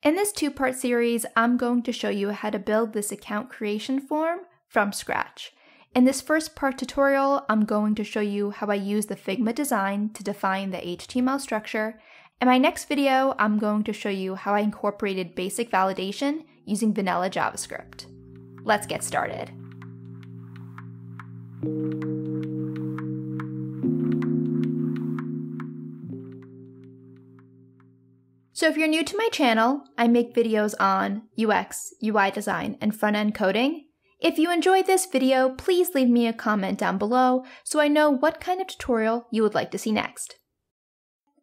In this two-part series, I'm going to show you how to build this account creation form from scratch. In this first part tutorial, I'm going to show you how I use the Figma design to define the HTML structure. In my next video, I'm going to show you how I incorporated basic validation using vanilla JavaScript. Let's get started. So if you're new to my channel, I make videos on UX, UI design, and front-end coding. If you enjoyed this video, please leave me a comment down below so I know what kind of tutorial you would like to see next.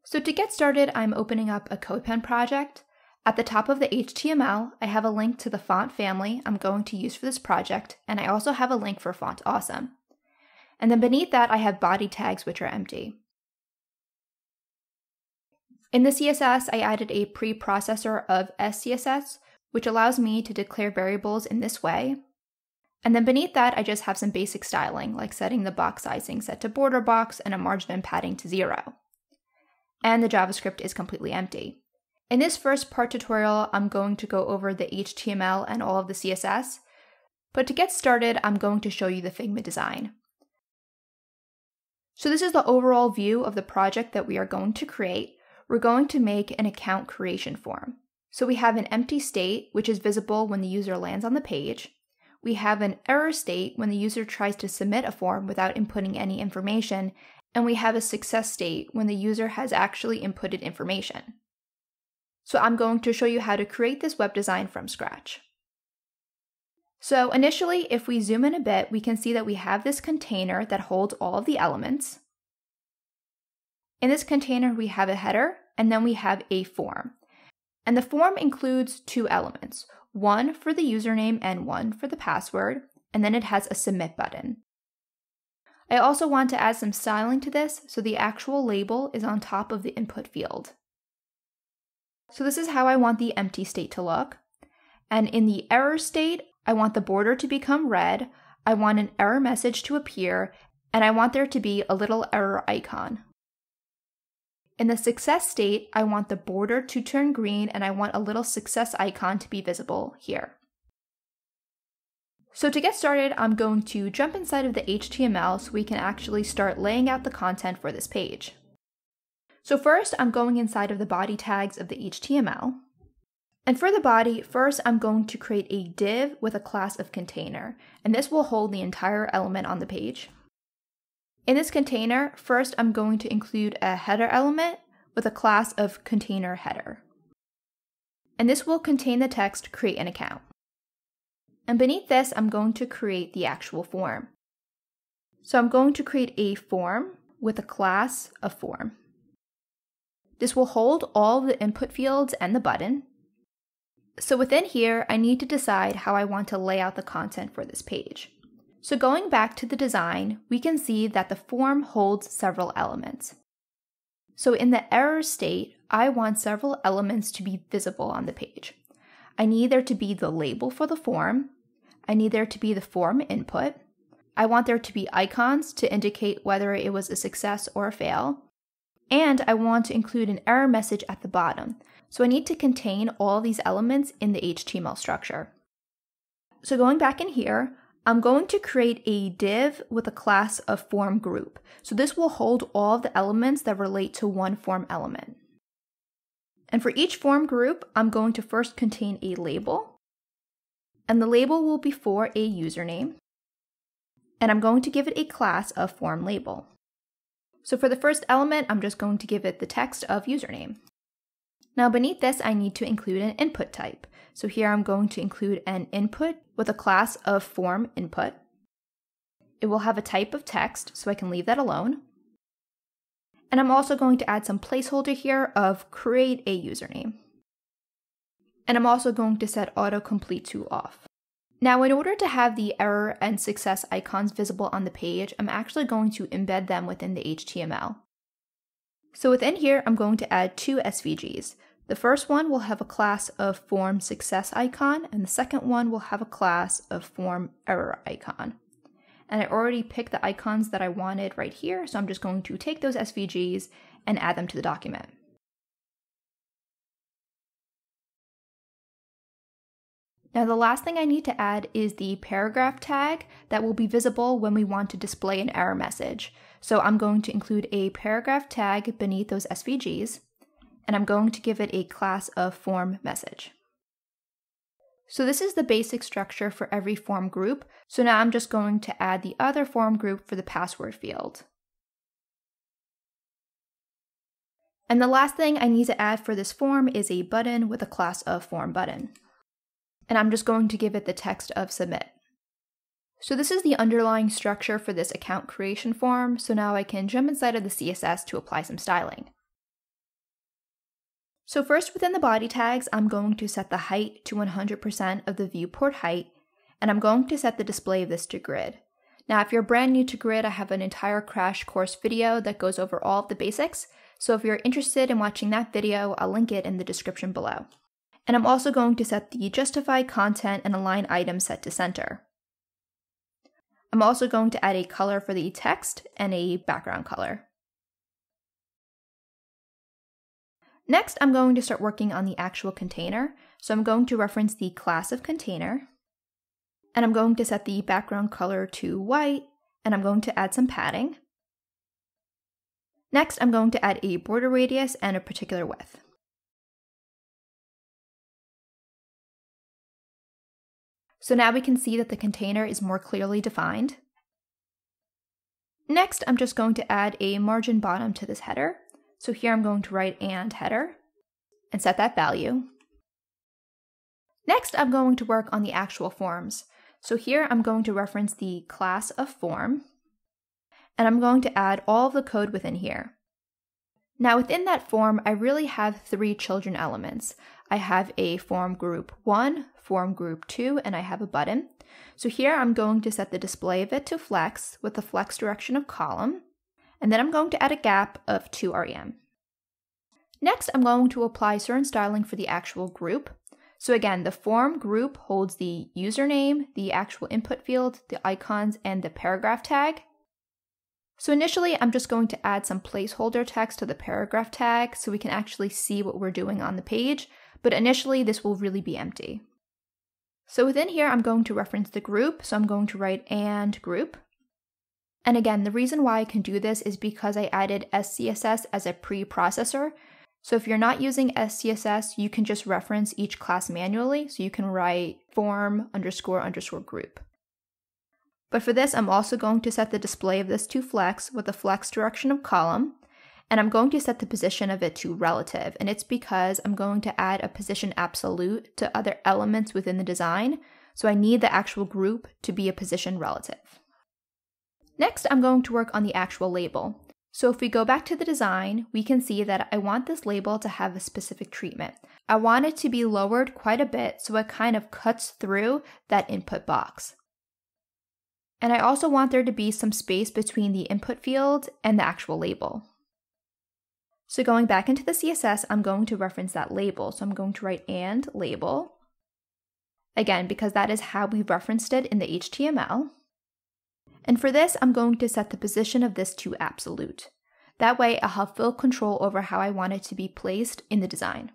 So to get started, I'm opening up a CodePen project. At the top of the HTML, I have a link to the font family I'm going to use for this project, and I also have a link for Font Awesome. And then beneath that, I have body tags which are empty. In the CSS, I added a preprocessor of SCSS, which allows me to declare variables in this way. And then beneath that, I just have some basic styling, like setting the box sizing set to border box and a margin and padding to zero. And the JavaScript is completely empty. In this first part tutorial, I'm going to go over the HTML and all of the CSS, but to get started, I'm going to show you the Figma design. So this is the overall view of the project that we are going to create, we're going to make an account creation form. So we have an empty state, which is visible when the user lands on the page. We have an error state when the user tries to submit a form without inputting any information. And we have a success state when the user has actually inputted information. So I'm going to show you how to create this web design from scratch. So initially, if we zoom in a bit, we can see that we have this container that holds all of the elements. In this container, we have a header and then we have a form. And the form includes two elements, one for the username and one for the password, and then it has a submit button. I also want to add some styling to this so the actual label is on top of the input field. So this is how I want the empty state to look. And in the error state, I want the border to become red, I want an error message to appear, and I want there to be a little error icon. In the success state, I want the border to turn green and I want a little success icon to be visible here. So to get started, I'm going to jump inside of the HTML so we can actually start laying out the content for this page. So first, I'm going inside of the body tags of the HTML. And for the body, first I'm going to create a div with a class of container, and this will hold the entire element on the page. In this container, first I'm going to include a header element with a class of container header. And this will contain the text create an account. And beneath this, I'm going to create the actual form. So I'm going to create a form with a class of form. This will hold all the input fields and the button. So within here, I need to decide how I want to lay out the content for this page. So going back to the design, we can see that the form holds several elements. So in the error state, I want several elements to be visible on the page. I need there to be the label for the form. I need there to be the form input. I want there to be icons to indicate whether it was a success or a fail. And I want to include an error message at the bottom. So I need to contain all these elements in the HTML structure. So going back in here, I'm going to create a div with a class of form group. So this will hold all of the elements that relate to one form element. And for each form group, I'm going to first contain a label. And the label will be for a username. And I'm going to give it a class of form label. So for the first element, I'm just going to give it the text of username. Now beneath this, I need to include an input type. So here I'm going to include an input with a class of form input. It will have a type of text, so I can leave that alone. And I'm also going to add some placeholder here of create a username. And I'm also going to set autocomplete to off. Now, in order to have the error and success icons visible on the page, I'm actually going to embed them within the HTML. So within here, I'm going to add two SVGs. The first one will have a class of form success icon, and the second one will have a class of form error icon. And I already picked the icons that I wanted right here, so I'm just going to take those SVGs and add them to the document. Now the last thing I need to add is the paragraph tag that will be visible when we want to display an error message. So I'm going to include a paragraph tag beneath those SVGs, and I'm going to give it a class of form message. So this is the basic structure for every form group. So now I'm just going to add the other form group for the password field. And the last thing I need to add for this form is a button with a class of form button and I'm just going to give it the text of submit. So this is the underlying structure for this account creation form, so now I can jump inside of the CSS to apply some styling. So first within the body tags, I'm going to set the height to 100% of the viewport height, and I'm going to set the display of this to grid. Now if you're brand new to grid, I have an entire crash course video that goes over all of the basics, so if you're interested in watching that video, I'll link it in the description below. And I'm also going to set the justify content and align items set to center. I'm also going to add a color for the text and a background color. Next, I'm going to start working on the actual container. So I'm going to reference the class of container, and I'm going to set the background color to white, and I'm going to add some padding. Next, I'm going to add a border radius and a particular width. So now we can see that the container is more clearly defined. Next, I'm just going to add a margin bottom to this header. So here I'm going to write and header and set that value. Next, I'm going to work on the actual forms. So here I'm going to reference the class of form, and I'm going to add all of the code within here. Now within that form, I really have three children elements. I have a form group 1, form group 2, and I have a button. So here I'm going to set the display of it to flex with the flex direction of column, and then I'm going to add a gap of 2 rem. Next, I'm going to apply certain styling for the actual group. So again, the form group holds the username, the actual input field, the icons, and the paragraph tag. So initially, I'm just going to add some placeholder text to the paragraph tag so we can actually see what we're doing on the page, but initially this will really be empty. So within here, I'm going to reference the group, so I'm going to write and group. And again, the reason why I can do this is because I added SCSS as a preprocessor. So if you're not using SCSS, you can just reference each class manually. So you can write form underscore underscore group. But for this, I'm also going to set the display of this to flex with the flex direction of column and I'm going to set the position of it to relative, and it's because I'm going to add a position absolute to other elements within the design, so I need the actual group to be a position relative. Next, I'm going to work on the actual label. So if we go back to the design, we can see that I want this label to have a specific treatment. I want it to be lowered quite a bit so it kind of cuts through that input box. And I also want there to be some space between the input field and the actual label. So going back into the CSS, I'm going to reference that label. So I'm going to write and label. Again, because that is how we referenced it in the HTML. And for this, I'm going to set the position of this to absolute. That way I'll have full control over how I want it to be placed in the design.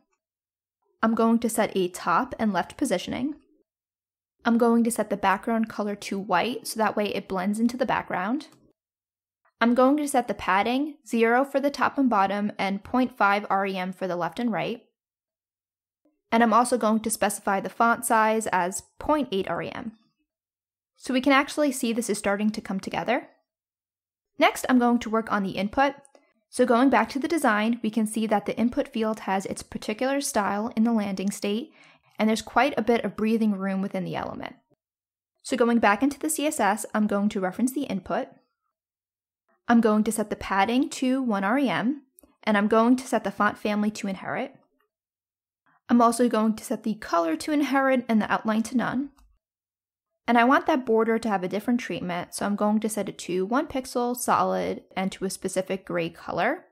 I'm going to set a top and left positioning. I'm going to set the background color to white so that way it blends into the background. I'm going to set the padding 0 for the top and bottom and 0.5 rem for the left and right. And I'm also going to specify the font size as 0.8 rem. So we can actually see this is starting to come together. Next, I'm going to work on the input. So going back to the design, we can see that the input field has its particular style in the landing state, and there's quite a bit of breathing room within the element. So going back into the CSS, I'm going to reference the input, I'm going to set the padding to 1 rem, and I'm going to set the font family to inherit. I'm also going to set the color to inherit and the outline to none. And I want that border to have a different treatment, so I'm going to set it to 1 pixel, solid, and to a specific gray color.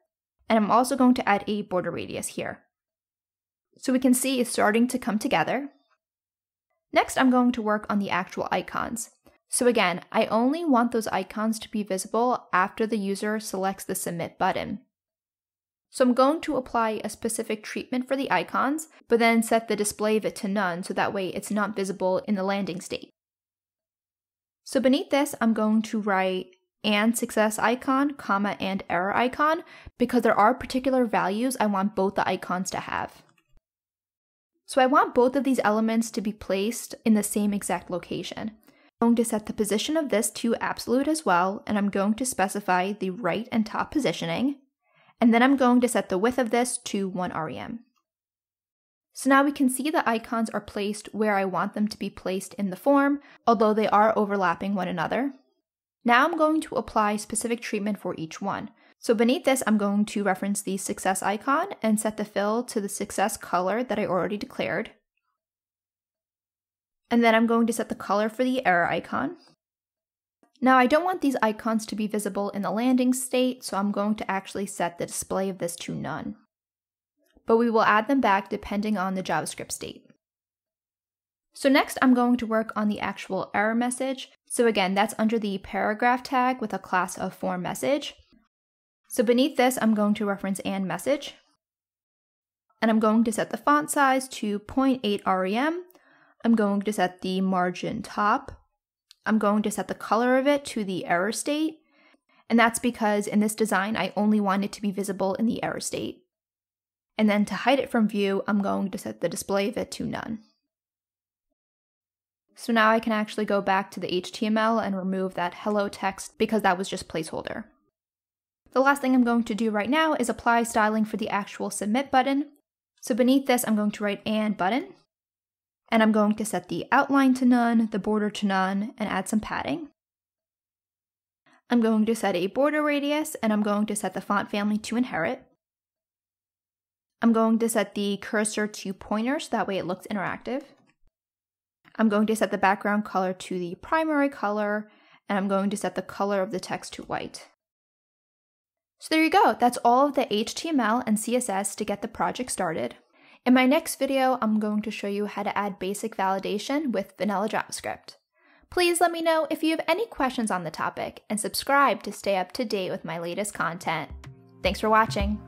And I'm also going to add a border radius here. So we can see it's starting to come together. Next, I'm going to work on the actual icons. So again, I only want those icons to be visible after the user selects the submit button. So I'm going to apply a specific treatment for the icons, but then set the display of it to none so that way it's not visible in the landing state. So beneath this, I'm going to write and success icon, comma, and error icon because there are particular values I want both the icons to have. So I want both of these elements to be placed in the same exact location. I'm going to set the position of this to absolute as well, and I'm going to specify the right and top positioning. And then I'm going to set the width of this to 1 rem. So now we can see the icons are placed where I want them to be placed in the form, although they are overlapping one another. Now I'm going to apply specific treatment for each one. So beneath this, I'm going to reference the success icon and set the fill to the success color that I already declared. And then I'm going to set the color for the error icon. Now I don't want these icons to be visible in the landing state, so I'm going to actually set the display of this to none. But we will add them back depending on the JavaScript state. So next I'm going to work on the actual error message. So again, that's under the paragraph tag with a class of form message. So beneath this, I'm going to reference and message. And I'm going to set the font size to 0.8 rem. I'm going to set the margin top. I'm going to set the color of it to the error state. And that's because in this design, I only want it to be visible in the error state. And then to hide it from view, I'm going to set the display of it to none. So now I can actually go back to the HTML and remove that hello text because that was just placeholder. The last thing I'm going to do right now is apply styling for the actual submit button. So beneath this, I'm going to write and button. And I'm going to set the outline to none, the border to none, and add some padding. I'm going to set a border radius, and I'm going to set the font family to inherit. I'm going to set the cursor to pointer so that way it looks interactive. I'm going to set the background color to the primary color, and I'm going to set the color of the text to white. So there you go, that's all of the HTML and CSS to get the project started. In my next video, I'm going to show you how to add basic validation with vanilla JavaScript. Please let me know if you have any questions on the topic and subscribe to stay up to date with my latest content. Thanks for watching.